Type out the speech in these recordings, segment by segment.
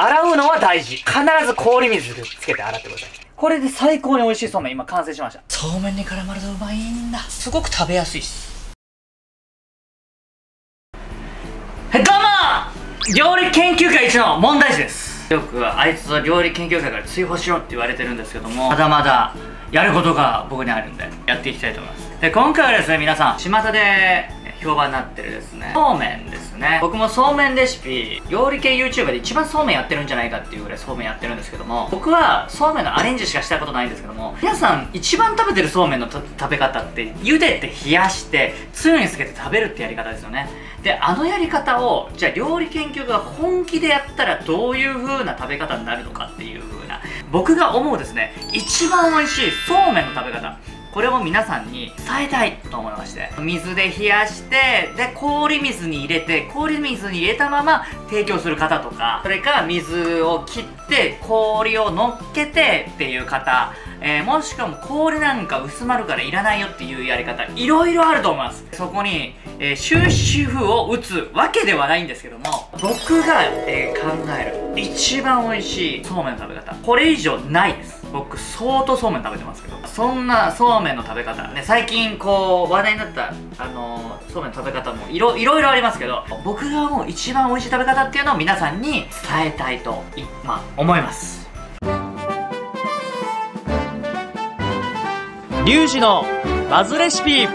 洗うのは大事。必ず氷水つけて洗ってください。これで最高に美味しいそうめん今完成しました。そうめんに絡まるとうまいんだ。すごく食べやすいっす。はい、どうも料理研究会一の問題児です。よくあいつは料理研究会から追放しろって言われてるんですけども、まだまだやることが僕にあるんで、やっていきたいと思います。で、今回はですね、皆さん、巷で評判になってるですね。そうめんですね。僕もそうめんレシピ料理系 YouTuber で一番そうめんやってるんじゃないかっていうぐらいそうめんやってるんですけども僕はそうめんのアレンジしかしたことないんですけども皆さん一番食べてるそうめんの食べ方って茹でて冷やしてつゆにつけて食べるってやり方ですよね。であのやり方をじゃあ料理研究家が本気でやったらどういう風な食べ方になるのかっていう風な僕が思うですね一番美味しいそうめんの食べ方。これを皆さんに伝えたいと思いまして。水で冷やしてで氷水に入れて氷水に入れたまま提供する方とかそれか水を切って氷を乗っけてっていう方えー、もしくはも氷なんか薄まるからいらないよっていうやり方いろいろあると思います。そこに、えー、終止符を打つわけではないんですけども僕が、えー、考える一番美味しいそうめんの食べ方これ以上ないです。僕相当そうめん食べてますけど。そんなそうめんの食べ方ね最近こう話題になったあのー、そうめんの食べ方もいろいろありますけど僕がもう一番美味しい食べ方っていうのを皆さんに伝えたいとまあ思います。リュウジのバズレシピ。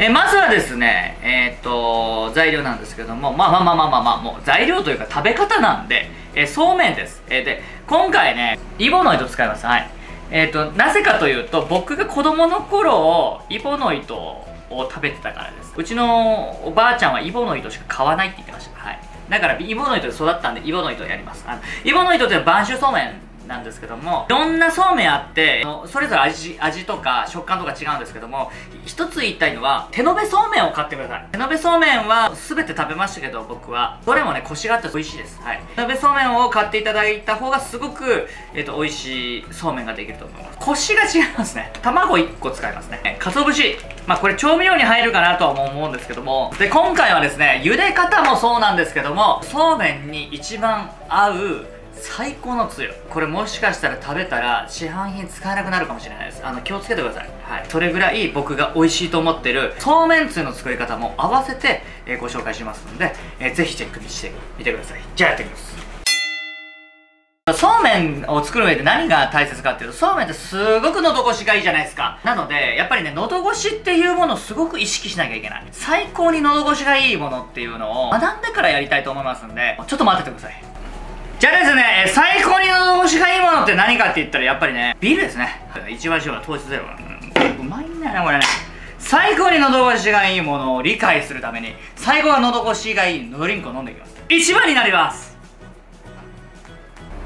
えまずはですねえっ、と材料なんですけどもまあまあまあまあまあまあもう材料というか食べ方なんで、えそうめんです、えー、で今回ねイボの糸使います。はい。えっ、となぜかというと僕が子供の頃イボの糸を食べてたからです。うちのおばあちゃんはイボの糸しか買わないって言ってました。はい。だからイボの糸で育ったんでイボの糸やります。あのイボの糸って晩秋そうめんなんですけどもいろんなそうめんあってそれぞれ味味とか食感とか違うんですけども一つ言いたいのは手延べそうめんを買ってください。手延べそうめんは全て食べましたけど僕はどれもねコシがあって美味しいです。はい。手延べそうめんを買っていただいた方がすごくえ、ー、と美味しいそうめんができると思います。コシが違いますね。卵1個使いますね。鰹節。まあこれ調味料に入るかなとは思うんですけども。で今回はですね茹で方もそうなんですけどもそうめんに一番合う最高のつゆこれもしかしたら食べたら市販品使えなくなるかもしれないですあの気をつけてくださいはいそれぐらい僕が美味しいと思ってるそうめんつゆの作り方も合わせて、え、ご紹介しますので、えー、ぜひチェックしてみてくださいじゃあやっていきますそうめんを作る上で何が大切かっていうと、そうめんってすごく喉越しがいいじゃないですか。なので、やっぱりね、喉越しっていうものをすごく意識しなきゃいけない。最高に喉越しがいいものっていうのを学んでからやりたいと思いますんで、ちょっと待っててください。じゃあですね、最高に喉越しがいいものって何かって言ったらやっぱりね、ビールですね。一番塩は糖質ゼロ。うまいんだよね、これね。最高に喉越しがいいものを理解するために、最高は喉越しがいいドリンクを飲んでいきます。一番になります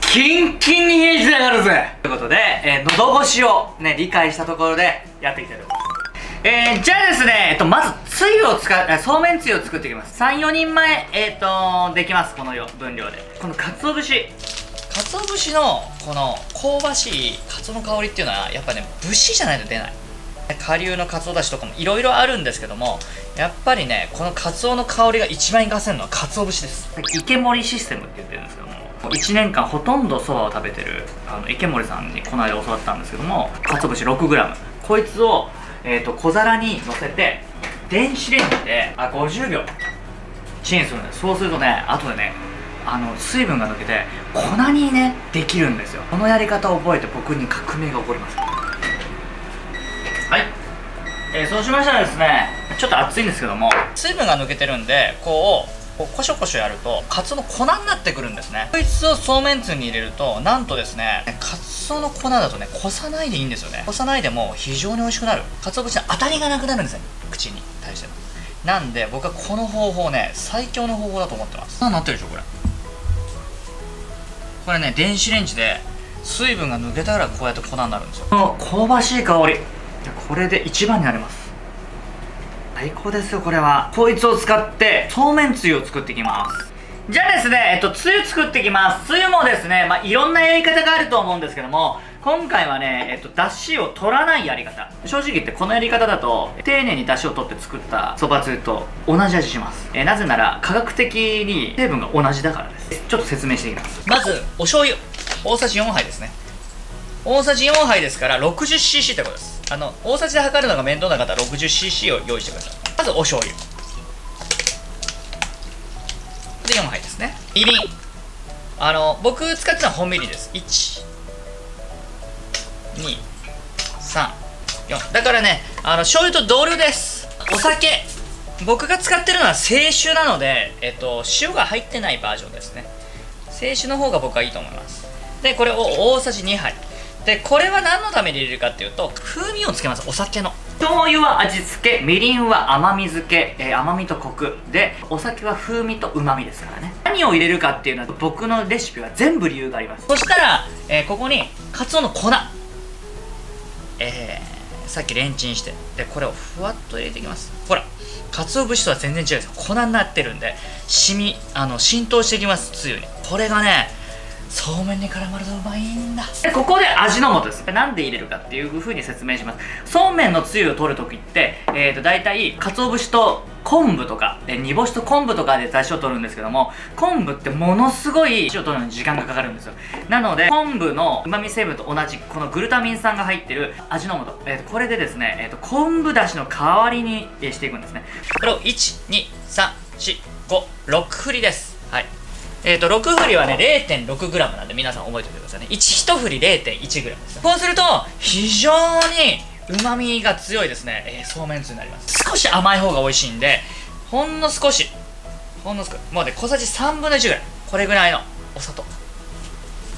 キンキンに冷えてやがるぜということで、えー、喉越しをね、理解したところでやっていきたいと思います。えー、じゃあですね、えっと、まず、つゆを使う、そうめんつゆを作っていきます。3、4人前、えっ、ー、と、できます。この分量で。この鰹節。鰹節の、この、香ばしい鰹の香りっていうのは、やっぱね、節じゃないと出ない。顆粒の鰹だしとかもいろいろあるんですけども、やっぱりね、この鰹の香りが一番活かせるのは鰹節です。池森システムって言ってるんですけども、1年間ほとんどそばを食べてるあの池森さんにこの間教わったんですけども鰹節 6g こいつをえーと、小皿に乗せて電子レンジであ50秒。チンするんですそうするとね後でねあの水分が抜けて粉にねできるんですよ。このやり方を覚えて僕に革命が起こります。はい、えー、そうしましたらですねちょっと熱いんですけども水分が抜けてるんでこうこうコショコショやるとカツの粉になってくるんですね。こいつをそうめんつゆに入れるとなんとですねカツオの粉だとねこさないでいいんですよね。こさないでも非常に美味しくなる。かつお節の当たりがなくなるんですね口に対してのなんで僕はこの方法ね最強の方法だと思ってます。なってるでしょこれ。これね電子レンジで水分が抜けたらこうやって粉になるんですよ。この香ばしい香り。これで一番になります。最高ですよこれは。こいつを使ってそうめんつゆを作っていきます。じゃあですね、えっと、つゆ作っていきます。つゆもですね、まあ、いろんなやり方があると思うんですけども、今回はね、えっと、出汁を取らないやり方。正直言ってこのやり方だと丁寧に出汁を取って作ったそばつゆと同じ味します、え、なぜなら科学的に成分が同じだからです。ちょっと説明していきます。まずお醤油。大さじ4杯ですね。大さじ4杯ですから 60cc ってことです。あの大さじで測るのが面倒な方は 60cc を用意してください。まずお醤油。で4杯ですね。みりんあの僕使ってるのは本みりです。123だからねあの醤油と同量です。お酒。僕が使ってるのは清酒なので、えっと、塩が入ってないバージョンですね。清酒の方が僕はいいと思います。でこれを大さじ2杯。でこれは何のために入れるかっていうと風味をつけます。お酒の。醤油は味付けみりんは甘み付け、えー、甘みとコク。でお酒は風味と旨味ですからね。何を入れるかっていうのは僕のレシピは全部理由があります。そしたら、えー、ここにかつおの粉。えー、さっきレンチンして。でこれをふわっと入れていきます。ほら鰹節とは全然違うんです粉になってるんで染みあの浸透していきます。つゆに。これがねそうめんに絡まるとうまいんだ。でここで味の素です。なんで入れるかっていう風に説明します。そうめんのつゆを取るときってえーと大体鰹節と昆布とか、え煮干しと昆布とかで出汁を取るんですけども昆布ってものすごい汁を取るのに時間がかかるんですよ。なので昆布の旨味成分と同じこのグルタミン酸が入ってる味の素、えー、これでですね、えーと、昆布だしの代わりに、していくんですね。これを1、2、3、4、5、6振りです。え、ー、と、6振りはね、0.6g なんで皆さん覚えておいてくださいね。1、1振り 0.1g です。こうすると、非常に旨味が強いですね、えー、そうめんつゆになります。少し甘い方が美味しいんでほんの少しほんの少しもうね小さじ3分の1ぐらい。これぐらいのお砂糖。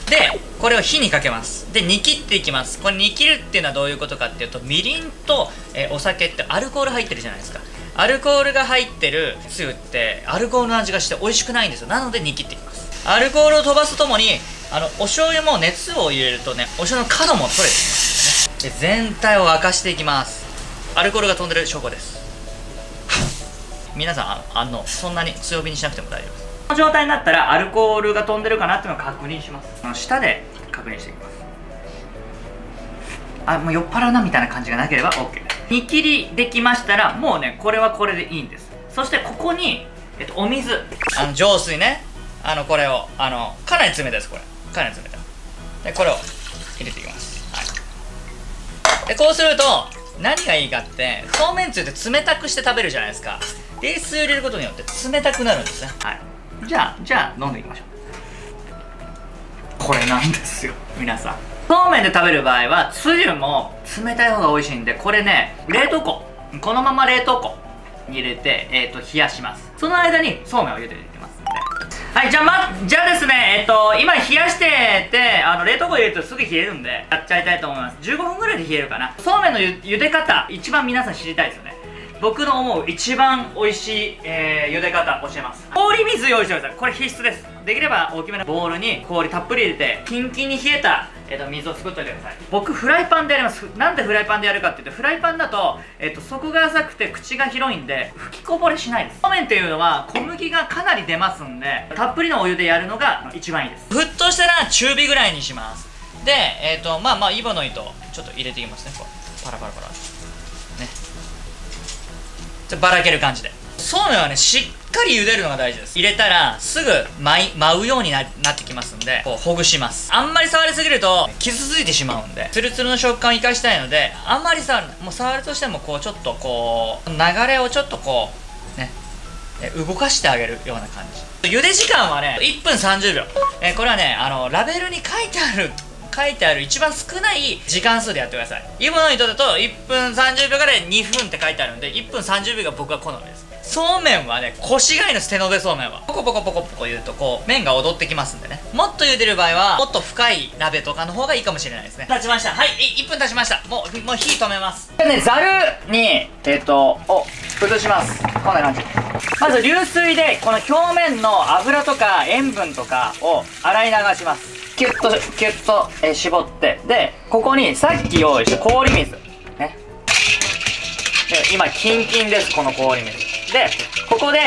でこれを火にかけます。で煮切っていきます。これ煮切るっていうのはどういうことかっていうとみりんと、えー、お酒ってアルコール入ってるじゃないですか。アルコールが入ってるつゆってアルコールの味がして美味しくないんですよ。なので煮切っていきます。アルコールを飛ばすともにあのお醤油も熱を入れるとねお醤油の角も取れてきますで全体を沸かしていきます。アルコールが飛んでる証拠です。皆さんあのそんなに強火にしなくても大丈夫です。この状態になったらアルコールが飛んでるかなっていうのを確認します。この下で確認していきます。あもう酔っ払うなみたいな感じがなければ OK 煮切りできましたらもうねこれはこれでいいんです。そしてここに、えっと、お水。あの浄水ね。あのこれをあのかなり冷たいですこれ。かなり冷た。いでこれを入れていきます。でこうすると何がいいかってそうめんつゆって冷たくして食べるじゃないですか。冷水を入れることによって冷たくなるんですね。はい。じゃあじゃあ飲んでいきましょう。これなんですよ皆さんそうめんで食べる場合はつゆも冷たい方が美味しいんでこれね冷凍庫。このまま冷凍庫。に入れて、えーと、冷やします。その間にそうめんを茹でていきますんで。はいじゃあまじゃあですねえっと今冷やしててあの冷凍庫入れるとすぐ冷えるんでやっちゃいたいと思います。15分ぐらいで冷えるかな。そうめんのゆ茹で方一番皆さん知りたいですよね。僕の思う一番美味しい、えー、茹で方教えます。氷水用意してください。これ必須です。できれば大きめのボウルに氷たっぷり入れてキンキンに冷えたえっと、水を作っておいてください。僕フライパンでやります。なんでフライパンでやるかっていうとフライパンだと、えっと、底が浅くて口が広いんで吹きこぼれしないです。そうめんっていうのは小麦がかなり出ますんでたっぷりのお湯でやるのが一番いいです。沸騰したら中火ぐらいにします。でえっ、とまあまあイボの糸ちょっと入れていきますね。こうパラパラパラ。ね。ちょっとばらける感じで。そうめんはねしっかり茹でるのが大事です。入れたらすぐ舞舞うようになってきますんでこうほぐします。あんまり触りすぎると傷ついてしまうんでツルツルの食感を生かしたいのであんまり触るもう触るとしてもこうちょっとこう流れをちょっとこうね動かしてあげるような感じ。茹で時間はね1分30秒、えー、これはねあのラベルに書いてある書いてある一番少ない時間数でやってください。イボの糸だと1分30秒から2分って書いてあるんで1分30秒が僕は好みです。そうめんはねコシがいの手延べそうめんは。ポコポコポコポコ言うとこう麺が踊ってきますんでね。もっと茹でる場合はもっと深い鍋とかの方がいいかもしれないですね。経ちました。はい1分経ちました。もうもう火止めます。でねざるにえっ、ー、とお崩します。こんな感じ。まず流水でこの表面の油とか塩分とかを洗い流します。キュッとキュッと、えー、絞って。でここにさっき用意した氷水。ね。で今キンキンですこの氷水でここで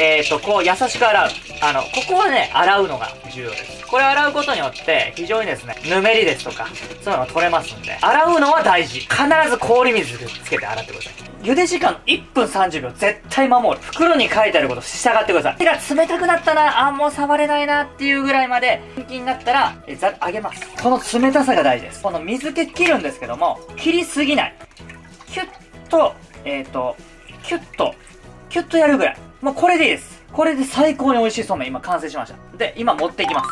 えっ、ー、とこう優しく洗う。あのここはね洗うのが重要です。これ洗うことによって非常にですねぬめりですとかそういうのが取れますんで洗うのは大事。必ず氷水つけて洗ってください。茹で時間1分30秒絶対守る。袋に書いてあること従ってください。手が冷たくなったなあもう触れないなっていうぐらいまでキンキンになったらえざ上げます。この冷たさが大事です。この水気切るんですけども切りすぎない。キュッとえっ、ー、とキュッとキュッとやるぐらい。もうこれでいいです。これで最高に美味しいそうめん。今完成しました。で今持っていきます。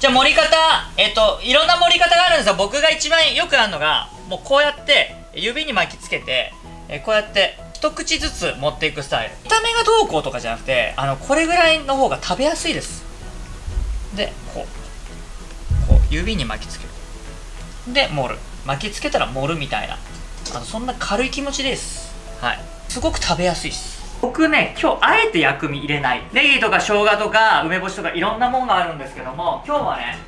じゃあ盛り方えっ、といろんな盛り方があるんですよ。僕が一番よくあるのがもうこうやって指に巻きつけてえこうやって一口ずつ持っていくスタイル。見た目がどうこうとかじゃなくてあのこれぐらいの方が食べやすいです。でこうこう指に巻きつける。で盛る。巻きつけたら盛るみたいな。あのそんな軽い気持ちです。はい。すごく食べやすいです。僕ね今日あえて薬味入れない。ネギとか生姜とか梅干しとかいろんなもんがあるんですけども今日はね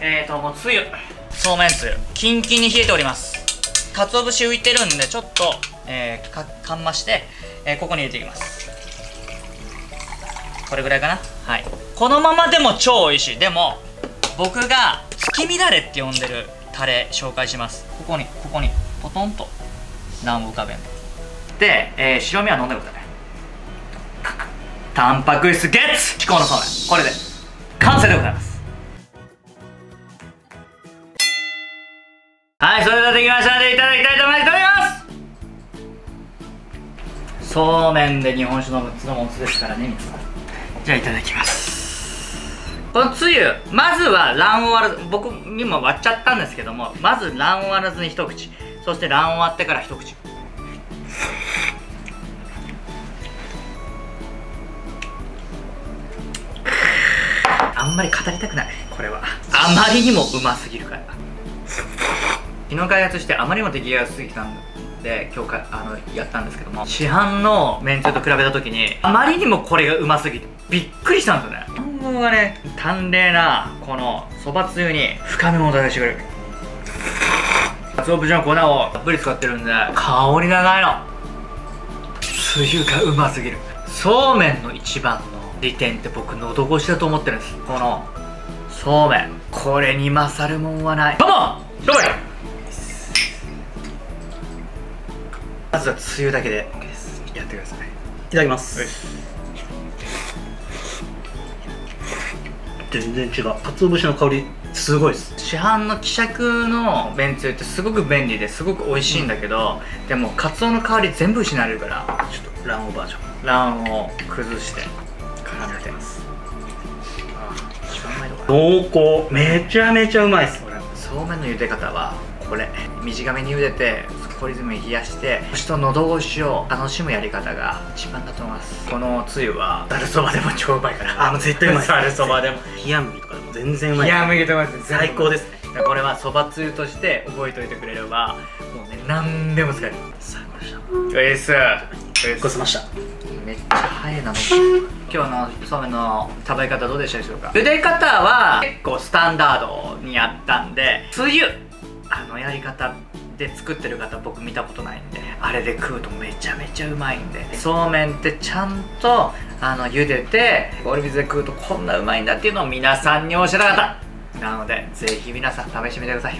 えっ、ー、ともうつゆ。そうめんつゆ。キンキンに冷えております。鰹節浮いてるんでちょっとえー、かかんまして、えー、ここに入れていきます。これぐらいかな？はい。このままでも超美味しい。でも僕が月見だれって呼んでるタレ紹介します。ここにここにポトンと。卵黄浮かべんで、えー、白身は飲んでくださいタンパク質ゲッツ！至高のそうめん。これで。完成でございます。はいそれではできましたのでいただきたいと思います。そうめんで日本酒飲むつのもつですからね皆さん。じゃあいただきます。このつゆまずは卵黄割らず僕今割っちゃったんですけどもまず卵黄割らずに一口。そして卵黄割ってから一口。んまり語りたくないこれは。あまりにもうますぎるから。昨日開発してあまりにも出来が良すぎたんで今日かあのやったんですけども。市販のめんつゆと比べた時にあまりにもこれがうますぎてびっくりしたんですよね。卵黄がね淡麗なこのそばつゆに深みも出してくれる。鰹節の粉をたっぷり使ってるんで香りがないの。つゆがうますぎる。そうめんの一番の利点って僕喉越しだと思ってるんです。このそうめん。これに勝るもんはない。どうもどうもまずはつゆだけでやってください。いただきます。全然違う。鰹節の香りすごいです。市販の希釈のめんつゆってすごく便利ですごく美味しいんだけど、うん、でもカツオの香り全部失われるからちょっと卵黄バージョン。卵黄を崩して濃厚。めちゃめちゃうまいです。そうめんの茹で方はこれ。短めに茹でて氷水に冷やして腰と喉越しを楽しむやり方が一番だと思います。このつゆはざるそばでも超うまいから。あもう絶対うまい。ざるそばでも。冷麦とかでも全然うまい。冷麦とかで最高です。ねこれはそばつゆとして覚えておいてくれればもうね何でも使える。最高でした。うえすごちそうましためっちゃ早いな今日のそうめんの食べ方どうでしたでしょうか？茹で方は結構スタンダードにやったんでつゆあのやり方で作ってる方僕見たことないんであれで食うとめちゃめちゃうまいんで。そうめんってちゃんとあの茹でて氷水で食うとこんなうまいんだっていうのを皆さんに教えたかった。なのでぜひ皆さん試してみてください